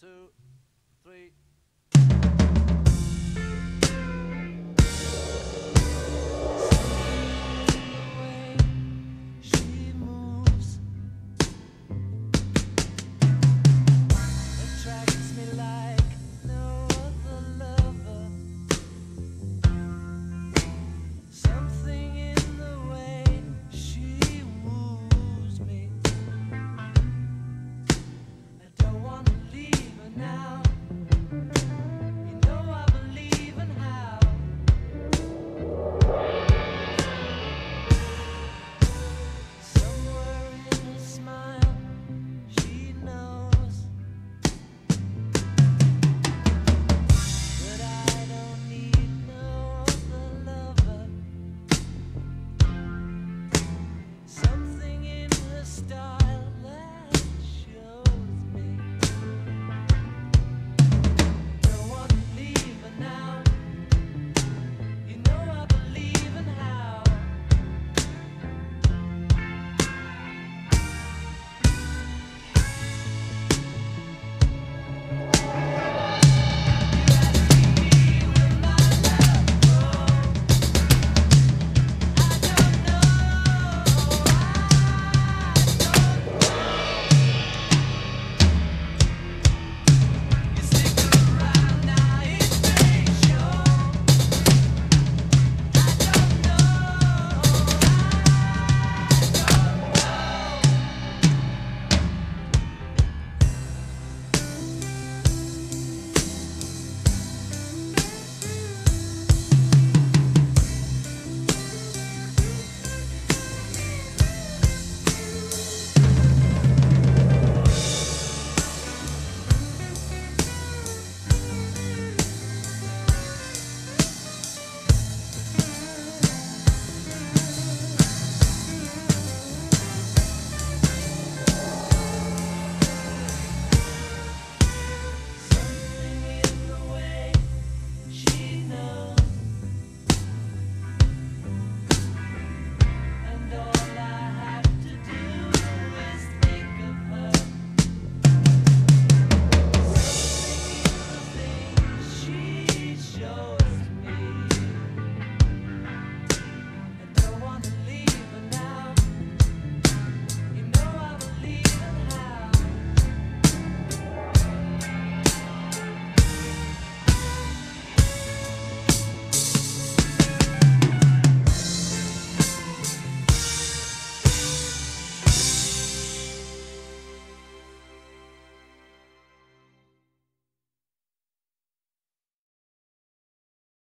two, three,